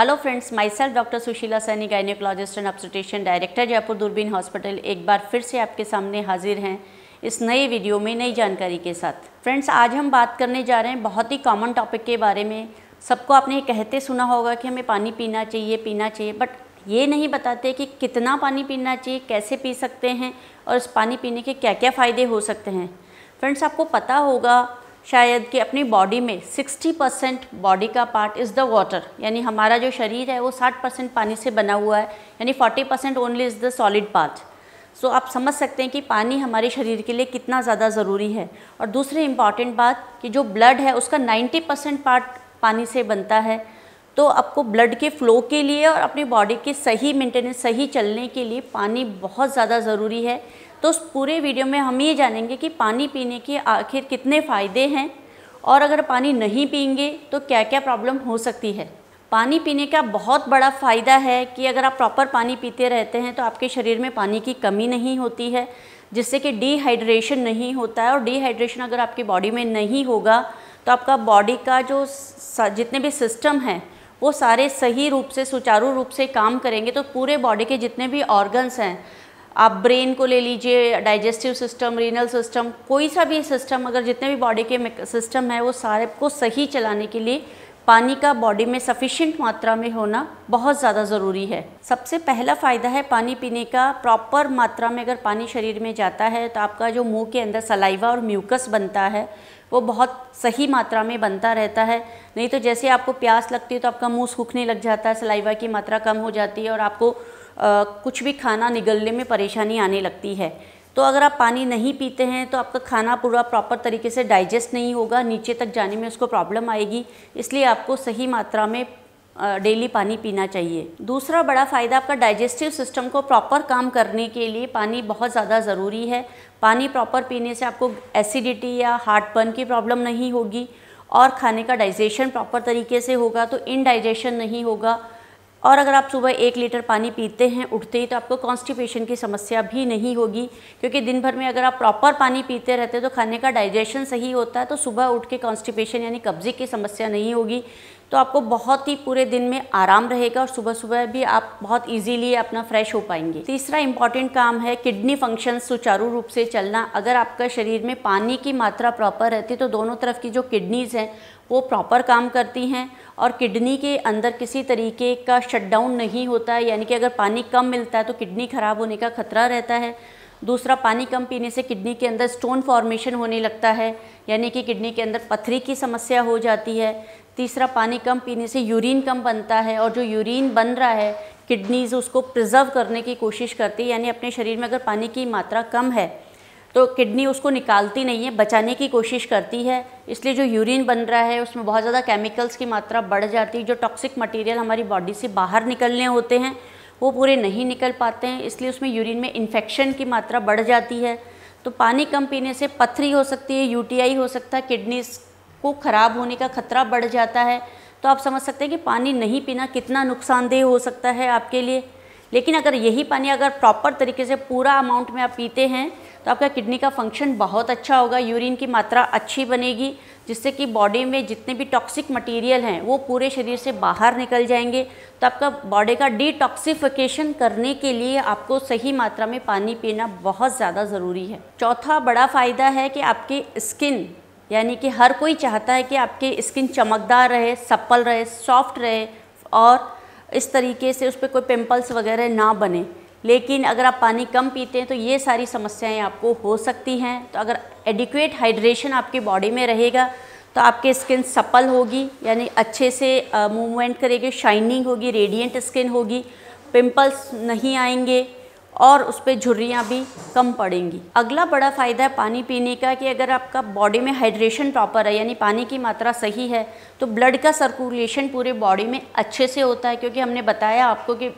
Hello friends my self doctor Sushila Saini gynecologist and obstetrician director Jaipur Doorbeen hospital एक बार फिर से आपके सामने हाजिर हैं इस नए वीडियो में, नई जानकारी के साथ। फ्रेंड्स आज हम बात करने जा रहे हैं बहुत ही कॉमन टॉपिक के बारे में। सबको आपने कहते सुना होगा कि हमें पानी पीना चाहिए पीना चाहिए बट ये नहीं बताते कि कितना पानी पीना चाहिए, कैसे पी सकते हैं और इस पानी पीने के क्या क्या फ़ायदे हो सकते हैं। फ्रेंड्स आपको पता होगा शायद कि अपनी बॉडी में 60 परसेंट बॉडी का पार्ट इज़ द वाटर यानी हमारा जो शरीर है, वो 60 परसेंट पानी से बना हुआ है, यानी 40 percent only is the solid part so आप समझ सकते हैं कि पानी हमारे शरीर के लिए कितना ज़्यादा ज़रूरी है। और दूसरी इंपॉर्टेंट बात कि जो ब्लड है, उसका 90 परसेंट पार्ट पानी से बनता है। तो आपको ब्लड के फ़्लो के लिए और अपनी बॉडी के सही मेंटेनेंस सही चलने के लिए पानी बहुत ज़्यादा ज़रूरी है। तो उस पूरे वीडियो में हम ये जानेंगे कि पानी पीने के आखिर कितने फ़ायदे हैं और अगर पानी नहीं पियेंगे तो क्या क्या प्रॉब्लम हो सकती है। पानी पीने का बहुत बड़ा फ़ायदा है कि अगर आप प्रॉपर पानी पीते रहते हैं तो आपके शरीर में पानी की कमी नहीं होती है, जिससे कि डिहाइड्रेशन नहीं होता है और डिहाइड्रेशन अगर आपकी बॉडी में नहीं होगा तो आपका बॉडी का जो जितने भी सिस्टम हैं, वो सारे सही रूप से, सुचारू रूप से काम करेंगे। तो पूरे बॉडी के जितने भी ऑर्गन्स हैं आप ब्रेन को ले लीजिए, डाइजेस्टिव सिस्टम, रीनल सिस्टम, कोई सा भी सिस्टम, अगर जितने भी बॉडी के सिस्टम है, वो सारे को सही चलाने के लिए पानी का बॉडी में सफिशिएंट मात्रा में होना बहुत ज़्यादा ज़रूरी है। सबसे पहला फ़ायदा है पानी पीने का। प्रॉपर मात्रा में अगर पानी शरीर में जाता है तो आपका जो मुँह के अंदर सलाइवा और म्यूकस बनता है, वो बहुत सही मात्रा में बनता रहता है। नहीं तो जैसे आपको प्यास लगती है तो आपका मुँह सूखने लग जाता है, सलाइवा की मात्रा कम हो जाती है और आपको आ, कुछ भी खाना निगलने में परेशानी आने लगती है। तो अगर आप पानी नहीं पीते हैं तो आपका खाना पूरा प्रॉपर तरीके से डाइजेस्ट नहीं होगा नीचे तक जाने में उसको प्रॉब्लम आएगी। इसलिए आपको सही मात्रा में डेली पानी पीना चाहिए। दूसरा बड़ा फ़ायदा आपका डाइजेस्टिव सिस्टम को प्रॉपर काम करने के लिए पानी बहुत ज़्यादा ज़रूरी है। पानी प्रॉपर पीने से आपको एसिडिटी या हार्ट बर्न की प्रॉब्लम नहीं होगी और खाने का डाइजेशन प्रॉपर तरीके से होगा तो इनडाइजेशन नहीं होगा। और अगर आप सुबह एक लीटर पानी पीते हैं, उठते ही तो आपको कॉन्स्टिपेशन की समस्या भी नहीं होगी। क्योंकि दिन भर में अगर आप प्रॉपर पानी पीते रहते हैं तो खाने का डाइजेशन सही होता है तो सुबह उठ के कॉन्स्टिपेशन यानी कब्जे की समस्या नहीं होगी। तो आपको बहुत ही पूरे दिन में आराम रहेगा और सुबह सुबह भी आप बहुत इजीली अपना फ्रेश हो पाएँगे। तीसरा इंपॉर्टेंट काम है किडनी फ़ंक्शन सुचारू रूप से चलना। अगर आपका शरीर में पानी की मात्रा प्रॉपर रहती तो दोनों तरफ़ की जो किडनीज़ हैं, वो प्रॉपर काम करती हैं और किडनी के अंदर किसी तरीके का शटडाउन नहीं होता। है यानी कि अगर पानी कम मिलता है तो किडनी ख़राब होने का खतरा रहता है। दूसरा, पानी कम पीने से किडनी के अंदर स्टोन फॉर्मेशन होने लगता है। यानी कि किडनी के अंदर पथरी की समस्या हो जाती है। तीसरा पानी कम पीने से यूरिन कम बनता है और जो यूरिन बन रहा है, किडनीज, उसको प्रिजर्व करने की कोशिश करती है, यानी अपने शरीर में अगर पानी की मात्रा कम है तो किडनी उसको निकालती नहीं है, बचाने की कोशिश करती है। इसलिए जो यूरिन बन रहा है, उसमें बहुत ज़्यादा केमिकल्स की मात्रा बढ़ जाती है, जो टॉक्सिक मटेरियल हमारी बॉडी से बाहर निकलने होते हैं, वो पूरे नहीं निकल पाते हैं, इसलिए उसमें यूरिन में इन्फेक्शन की मात्रा बढ़ जाती है। तो पानी कम पीने से पथरी हो सकती है, यूटीआई हो सकता है किडनी को ख़राब होने का खतरा बढ़ जाता है। तो आप समझ सकते हैं कि पानी नहीं पीना कितना नुकसानदेह हो सकता है आपके लिए। लेकिन अगर यही पानी अगर प्रॉपर तरीके से पूरा अमाउंट में आप पीते हैं तो आपका किडनी का फ़ंक्शन बहुत अच्छा होगा यूरिन की मात्रा अच्छी बनेगी, जिससे कि बॉडी में जितने भी टॉक्सिक मटेरियल हैं, वो पूरे शरीर से बाहर निकल जाएँगे। तो आपका बॉडी का डिटॉक्सिफिकेशन करने के लिए आपको सही मात्रा में पानी पीना बहुत ज़्यादा ज़रूरी है। चौथा बड़ा फ़ायदा है कि आपकी स्किन यानी कि हर कोई चाहता है कि आपकी स्किन चमकदार रहे, सप्पल रहे, सॉफ्ट रहे और इस तरीके से उस पर कोई पिंपल्स वगैरह ना बने। लेकिन अगर आप पानी कम पीते हैं तो ये सारी समस्याएँ आपको हो सकती हैं। तो अगर एडिक्वेट हाइड्रेशन आपकी बॉडी में रहेगा तो आपकी स्किन सपल होगी, यानी अच्छे से मूवमेंट करेगी शाइनिंग होगी रेडिएंट स्किन होगी पिंपल्स नहीं आएँगे। और उस पर झुर्रियाँ भी कम पड़ेंगी। अगला बड़ा फ़ायदा है पानी पीने का कि अगर आपका बॉडी में हाइड्रेशन प्रॉपर है, यानी पानी की मात्रा सही है तो ब्लड का सर्कुलेशन पूरे बॉडी में अच्छे से होता है, क्योंकि हमने बताया आपको कि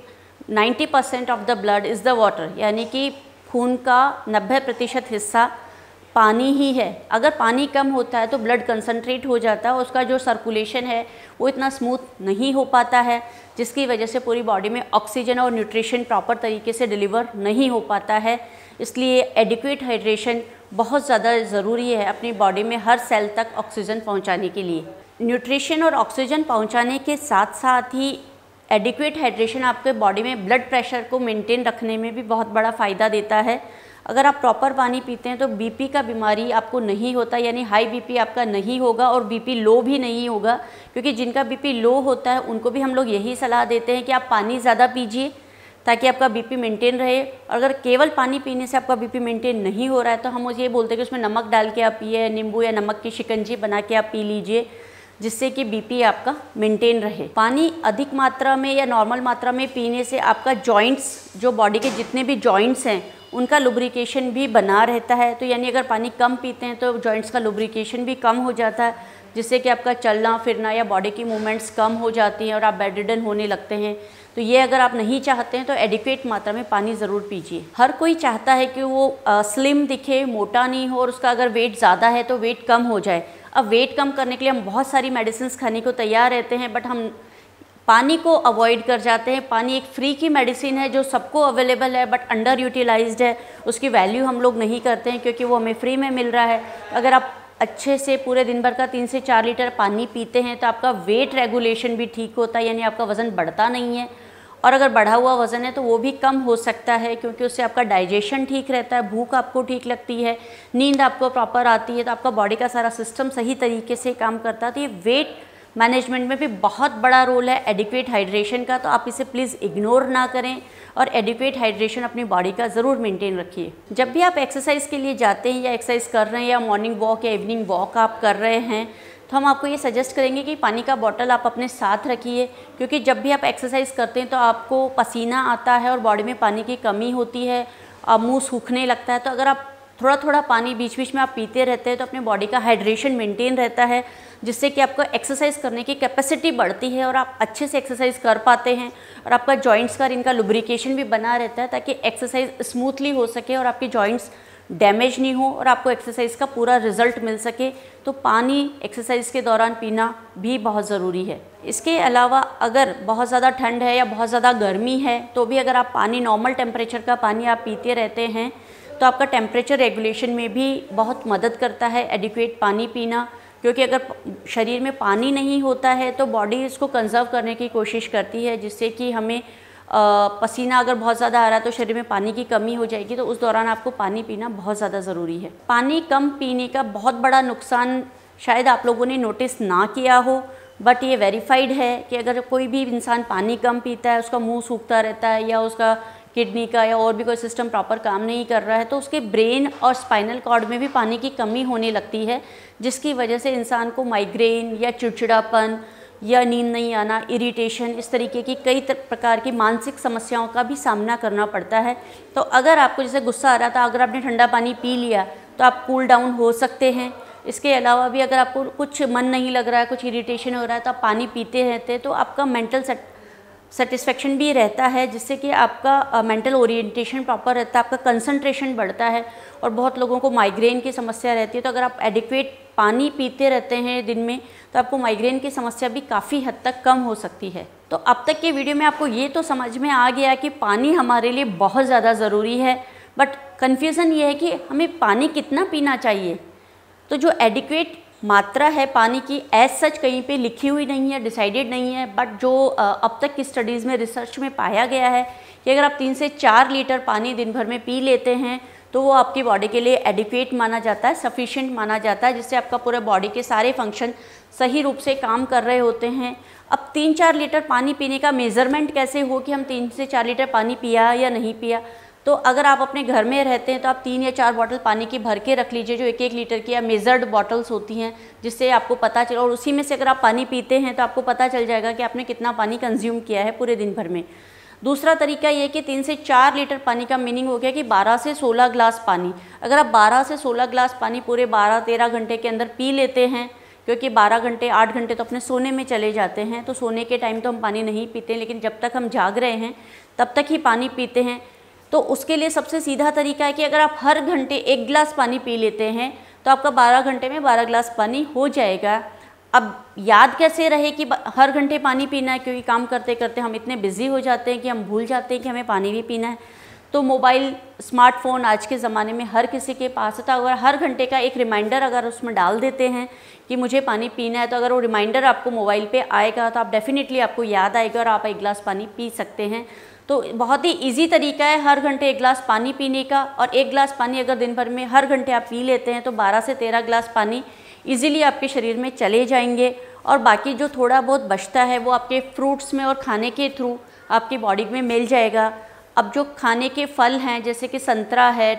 90 percent of the blood is the water यानी कि खून का 90 प्रतिशत हिस्सा पानी ही है। अगर पानी कम होता है तो ब्लड कंसनट्रेट हो जाता है, उसका जो सर्कुलेशन है वो इतना स्मूथ नहीं हो पाता है। जिसकी वजह से पूरी बॉडी में ऑक्सीजन और न्यूट्रिशन प्रॉपर तरीके से डिलीवर नहीं हो पाता है। इसलिए एडिक्वेट हाइड्रेशन बहुत ज़्यादा ज़रूरी है अपनी बॉडी में हर सेल तक ऑक्सीजन पहुँचाने के लिए। न्यूट्रिशन और ऑक्सीजन पहुँचाने के साथ साथ ही एडिक्वेट हाइड्रेशन आपके बॉडी में ब्लड प्रेशर को मेंटेन रखने में भी बहुत बड़ा फ़ायदा देता है। अगर आप प्रॉपर पानी पीते हैं तो बीपी का बीमारी आपको नहीं होता, यानी हाई बीपी आपका नहीं होगा और बीपी लो भी नहीं होगा, क्योंकि जिनका बीपी लो होता है, उनको भी हम लोग यही सलाह देते हैं कि आप पानी ज़्यादा पीजिए ताकि आपका बीपी मेंटेन रहे। और अगर केवल पानी पीने से आपका बीपी मेंटेन नहीं हो रहा है तो हम ये बोलते हैं कि उसमें नमक डाल के आप पिए, नींबू या नमक की शिकंजी बना के आप पी लीजिए, जिससे कि बीपी आपका मेंटेन रहे। पानी अधिक मात्रा में या नॉर्मल मात्रा में पीने से आपका जॉइंट्स जो बॉडी के जितने भी जॉइंट्स हैं उनका लुब्रिकेशन भी बना रहता है। तो यानी अगर पानी कम पीते हैं तो जॉइंट्स का लुब्रिकेशन भी कम हो जाता है जिससे कि आपका चलना फिरना या बॉडी की मूवमेंट्स कम हो जाती हैं और आप बेड होने लगते हैं। तो ये अगर आप नहीं चाहते हैं तो एडिक्वेट मात्रा में पानी ज़रूर पीजिए। हर कोई चाहता है कि वो आ, स्लिम दिखे मोटा नहीं हो और उसका अगर वेट ज़्यादा है तो वेट कम हो जाए। अब वेट कम करने के लिए हम बहुत सारी मेडिसिन खाने को तैयार रहते हैं बट हम पानी को अवॉइड कर जाते हैं। पानी एक फ्री की मेडिसिन है जो सबको अवेलेबल है बट अंडर यूटिलाइज्ड है। उसकी वैल्यू हम लोग नहीं करते हैं क्योंकि वो हमें फ्री में मिल रहा है। अगर आप अच्छे से पूरे दिन भर का तीन से चार लीटर पानी पीते हैं तो आपका वेट रेगुलेशन भी ठीक होता है, यानी आपका वज़न बढ़ता नहीं है। और अगर बढ़ा हुआ वज़न है तो वो भी कम हो सकता है, क्योंकि उससे आपका डाइजेशन ठीक रहता है, भूख आपको ठीक लगती है, नींद आपको प्रॉपर आती है तो आपका बॉडी का सारा सिस्टम सही तरीके से काम करता है। तो ये वेट मैनेजमेंट में भी बहुत बड़ा रोल है एडिक्वेट हाइड्रेशन का तो आप इसे प्लीज़ इग्नोर ना करें और एडिक्वेट हाइड्रेशन अपनी बॉडी का ज़रूर मेंटेन रखिए। जब भी आप एक्सरसाइज के लिए जाते हैं या एक्सरसाइज कर रहे हैं या मॉर्निंग वॉक या इवनिंग वॉक आप कर रहे हैं तो हम आपको ये सजेस्ट करेंगे कि पानी का बॉटल आप अपने साथ रखिए, क्योंकि जब भी आप एक्सरसाइज करते हैं तो आपको पसीना आता है और बॉडी में पानी की कमी होती है, और मुँह सूखने लगता है। तो अगर आप थोड़ा थोड़ा पानी बीच बीच में आप पीते रहते हैं तो अपने बॉडी का हाइड्रेशन मेंटेन रहता है, जिससे कि आपको एक्सरसाइज करने की कैपेसिटी बढ़ती है और आप अच्छे से एक्सरसाइज कर पाते हैं और आपका जॉइंट्स का इनका लुब्रिकेशन भी बना रहता है ताकि एक्सरसाइज स्मूथली हो सके और आपके जॉइंट्स डैमेज नहीं हो और आपको एक्सरसाइज का पूरा रिज़ल्ट मिल सके। तो पानी एक्सरसाइज के दौरान पीना भी बहुत ज़रूरी है। इसके अलावा अगर बहुत ज़्यादा ठंड है या बहुत ज़्यादा गर्मी है तो भी अगर आप पानी नॉर्मल टेम्परेचर का पानी आप पीते रहते हैं तो आपका टेम्परेचर रेगुलेशन में भी बहुत मदद करता है एडिक्वेट पानी पीना, क्योंकि अगर शरीर में पानी नहीं होता है तो बॉडी इसको कंजर्व करने की कोशिश करती है, जिससे कि हमें पसीना अगर बहुत ज़्यादा आ रहा है तो शरीर में पानी की कमी हो जाएगी तो उस दौरान आपको पानी पीना बहुत ज़्यादा ज़रूरी है। पानी कम पीने का बहुत बड़ा नुकसान शायद आप लोगों ने नोटिस ना किया हो बट ये वेरीफाइड है कि अगर कोई भी इंसान पानी कम पीता है, उसका मुँह सूखता रहता है या उसका किडनी का या और भी कोई सिस्टम प्रॉपर काम नहीं कर रहा है तो उसके ब्रेन और स्पाइनल कॉर्ड में भी पानी की कमी होने लगती है, जिसकी वजह से इंसान को माइग्रेन या चिड़चिड़ापन या नींद नहीं आना इरिटेशन इस तरीके की कई प्रकार की मानसिक समस्याओं का भी सामना करना पड़ता है। तो अगर आपको जैसे गुस्सा आ रहा था, अगर आपने ठंडा पानी पी लिया तो आप कूल डाउन हो सकते हैं। इसके अलावा भी अगर आपको कुछ मन नहीं लग रहा है, कुछ इरिटेशन हो रहा है तो आप पानी पीते रहते तो आपका मेंटल सेट सेटिस्फेक्शन भी रहता है, जिससे कि आपका मेंटल ओरिएंटेशन प्रॉपर रहता है, आपका कंसंट्रेशन बढ़ता है और बहुत लोगों को माइग्रेन की समस्या रहती है। तो अगर आप एडिक्वेट पानी पीते रहते हैं दिन में तो आपको माइग्रेन की समस्या भी काफ़ी हद तक कम हो सकती है। तो अब तक के वीडियो में आपको ये तो समझ में आ गया कि पानी हमारे लिए बहुत ज़्यादा ज़रूरी है बट कन्फ्यूज़न ये है कि हमें पानी कितना पीना चाहिए। तो जो एडिक्वेट मात्रा है पानी की एज सच कहीं पे लिखी हुई नहीं है डिसाइडेड नहीं है बट जो अब तक की स्टडीज़ में रिसर्च में पाया गया है कि अगर आप तीन से चार लीटर पानी दिन भर में पी लेते हैं तो वो आपकी बॉडी के लिए एडिक्वेट माना जाता है सफिशेंट माना जाता है, जिससे आपका पूरे बॉडी के सारे फ़ंक्शन सही रूप से काम कर रहे होते हैं। अब तीन चार लीटर पानी पीने का मेज़रमेंट कैसे हो कि हम तीन से चार लीटर पानी पिया या नहीं पिया? तो अगर आप अपने घर में रहते हैं तो आप तीन या चार बॉटल पानी की भर के रख लीजिए, जो एक एक लीटर की या मेज़र्ड बॉटल्स होती हैं, जिससे आपको पता चले, और उसी में से अगर आप पानी पीते हैं तो आपको पता चल जाएगा कि आपने कितना पानी कंज्यूम किया है पूरे दिन भर में। दूसरा तरीका ये कि तीन से चार लीटर पानी का मीनिंग हो गया कि 12 से 16 ग्लास पानी। अगर आप 12 से 16 ग्लास पानी पूरे 12-13 घंटे के अंदर पी लेते हैं, क्योंकि 12 घंटे 8 घंटे तो अपने सोने में चले जाते हैं तो सोने के टाइम तो हम पानी नहीं पीते, लेकिन जब तक हम जाग रहे हैं, तब तक ही पानी पीते हैं। तो उसके लिए सबसे सीधा तरीका है कि अगर आप हर घंटे एक गिलास पानी पी लेते हैं तो आपका 12 घंटे में 12 गिलास पानी हो जाएगा। अब याद कैसे रहे कि हर घंटे पानी पीना है? क्योंकि काम करते करते हम इतने बिज़ी हो जाते हैं कि हम भूल जाते हैं कि हमें पानी भी पीना है। तो मोबाइल, स्मार्टफ़ोन आज के ज़माने में हर किसी के पास है। तो अगर हर घंटे का एक रिमाइंडर अगर उसमें डाल देते हैं कि मुझे पानी पीना है तो अगर वो रिमाइंडर आपको मोबाइल पे आएगा तो आप डेफ़िनेटली आपको याद आएगा और आप एक गिलास पानी पी सकते हैं। तो बहुत ही इजी तरीका है हर घंटे एक गिलास पानी पीने का और एक गिलास पानी अगर दिन भर में हर घंटे आप पी लेते हैं तो 12 से 13 गिलास पानी इजीली आपके शरीर में चले जाएँगे और बाकी जो थोड़ा बहुत बचता है वो आपके फ्रूट्स में और खाने के थ्रू आपकी बॉडी में मिल जाएगा। अब जो खाने के फल हैं, जैसे कि संतरा है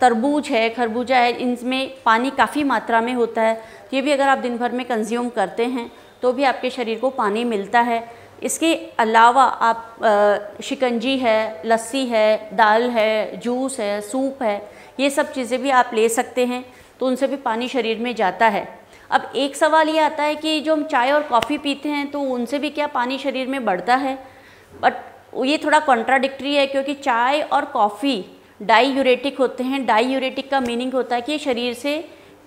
तरबूज है, खरबूजा है, इनमें पानी काफ़ी मात्रा में होता है। ये भी अगर आप दिन भर में कंज्यूम करते हैं तो भी आपके शरीर को पानी मिलता है। इसके अलावा आप शिकंजी है, लस्सी है, दाल है, जूस है, सूप है, ये सब चीज़ें भी आप ले सकते हैं तो उनसे भी पानी शरीर में जाता है। अब एक सवाल ये आता है कि जो हम चाय और कॉफ़ी पीते हैं तो उनसे भी क्या पानी शरीर में बढ़ता है? बट ये थोड़ा कॉन्ट्राडिक्ट्री है, क्योंकि चाय और कॉफ़ी डाई यूरेटिक होते हैं। डाई यूरेटिक का मीनिंग होता है कि शरीर से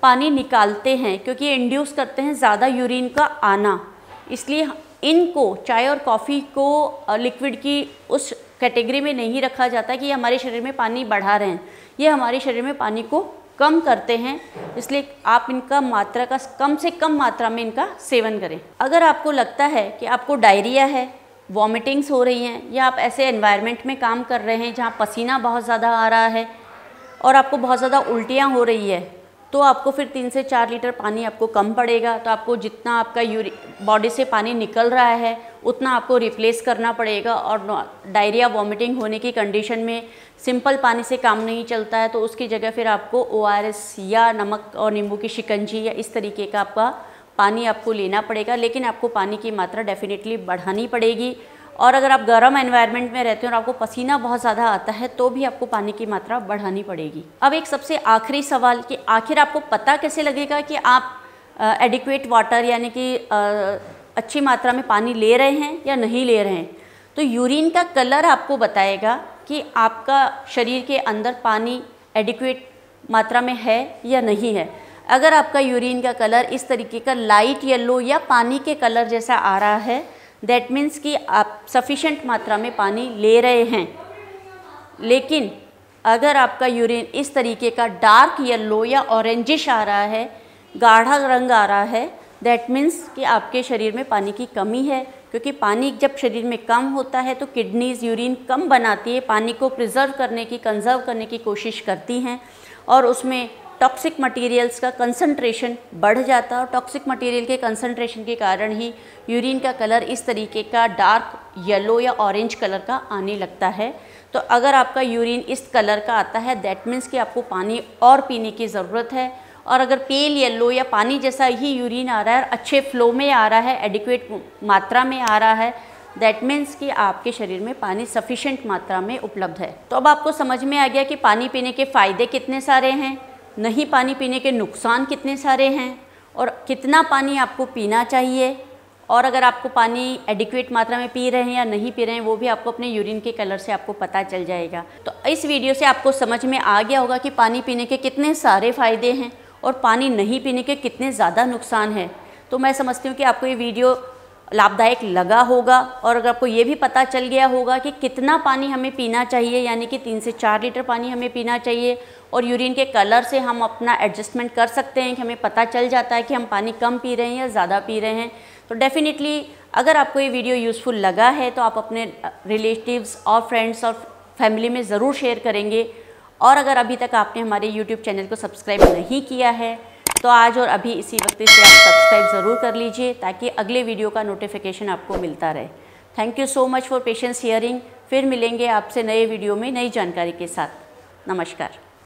पानी निकालते हैं, क्योंकि ये इंड्यूस करते हैं ज़्यादा यूरिन का आना। इसलिए इनको, चाय और कॉफ़ी को लिक्विड की उस कैटेगरी में नहीं रखा जाता कि ये हमारे शरीर में पानी बढ़ा रहे हैं। ये हमारे शरीर में पानी को कम करते हैं, इसलिए आप इनका मात्रा का कम से कम मात्रा में इनका सेवन करें। अगर आपको लगता है कि आपको डायरिया है, वॉमिटिंग्स हो रही हैं, या आप ऐसे एनवायरनमेंट में काम कर रहे हैं जहाँ पसीना बहुत ज़्यादा आ रहा है और आपको बहुत ज़्यादा उल्टियाँ हो रही है तो आपको फिर तीन से चार लीटर पानी आपको कम पड़ेगा। तो आपको जितना आपका यूरि, बॉडी से पानी निकल रहा है, उतना आपको रिप्लेस करना पड़ेगा और डायरिया, वॉमिटिंग होने की कंडीशन में सिंपल पानी से काम नहीं चलता है तो उसकी जगह फिर आपको ओआरएस या नमक और नींबू की शिकंजी या इस तरीके का आपका पानी आपको लेना पड़ेगा, लेकिन आपको पानी की मात्रा डेफिनेटली बढ़ानी पड़ेगी। और अगर आप गर्म एनवायरनमेंट में रहते हैं और आपको पसीना बहुत ज़्यादा आता है तो भी आपको पानी की मात्रा बढ़ानी पड़ेगी। अब एक सबसे आखिरी सवाल कि आखिर आपको पता कैसे लगेगा कि आप एडिक्वेट वाटर यानी कि अच्छी मात्रा में पानी ले रहे हैं या नहीं ले रहे हैं? तो यूरिन का कलर आपको बताएगा कि आपका शरीर के अंदर पानी एडिक्वेट मात्रा में है या नहीं है। अगर आपका यूरिन का कलर इस तरीके का लाइट येलो या पानी के कलर जैसा आ रहा है दैट मीन्स कि आप सफिशेंट मात्रा में पानी ले रहे हैं। लेकिन अगर आपका यूरिन इस तरीके का डार्क येलो या ऑरेंजिश आ रहा है, गाढ़ा रंग आ रहा है दैट मीन्स कि आपके शरीर में पानी की कमी है। क्योंकि पानी जब शरीर में कम होता है तो किडनीज यूरिन कम बनाती है, पानी को प्रिजर्व करने की कंजर्व करने की कोशिश करती हैं। और उसमें टॉक्सिक मटेरियल्स का कंसंट्रेशन बढ़ जाता है और टॉक्सिक मटेरियल के कंसंट्रेशन के कारण ही यूरिन का कलर इस तरीके का डार्क येलो या ऑरेंज कलर का आने लगता है। तो अगर आपका यूरिन इस कलर का आता है दैट मीन्स कि आपको पानी और पीने की ज़रूरत है। और अगर पेल येलो या पानी जैसा ही यूरिन आ रहा है अच्छे फ्लो में आ रहा है एडिक्वेट मात्रा में आ रहा है दैट मीन्स कि आपके शरीर में पानी सफिशेंट मात्रा में उपलब्ध है। तो अब आपको समझ में आ गया कि पानी पीने के फ़ायदे कितने सारे हैं। नहीं पानी पीने के नुकसान कितने सारे हैं और कितना पानी आपको पीना चाहिए? और अगर आपको पानी एडिक्वेट मात्रा में पी रहे हैं या नहीं पी रहे हैं, वो भी आपको अपने यूरिन के कलर से आपको पता चल जाएगा। तो इस वीडियो से आपको समझ में आ गया होगा कि पानी पीने के कितने सारे फ़ायदे हैं और पानी नहीं पीने के कितने ज़्यादा नुकसान हैं। तो मैं समझती हूँ कि आपको ये वीडियो लाभदायक लगा होगा और अगर आपको ये भी पता चल गया होगा कि कितना पानी हमें पीना चाहिए, यानी कि तीन से चार लीटर पानी हमें पीना चाहिए और यूरिन के कलर से हम अपना एडजस्टमेंट कर सकते हैं कि हमें पता चल जाता है कि हम पानी कम पी रहे हैं या ज़्यादा पी रहे हैं। तो डेफ़िनेटली अगर आपको ये वीडियो यूज़फुल लगा है तो आप अपने रिलेटिव्स और फ्रेंड्स और फैमिली में ज़रूर शेयर करेंगे। और अगर अभी तक आपने हमारे यूट्यूब चैनल को सब्सक्राइब नहीं किया है तो आज और अभी इसी वक्त से आप सब्सक्राइब ज़रूर कर लीजिए, ताकि अगले वीडियो का नोटिफिकेशन आपको मिलता रहे। Thank you so much for patience hearing फिर मिलेंगे आपसे नए वीडियो में नई जानकारी के साथ। नमस्कार।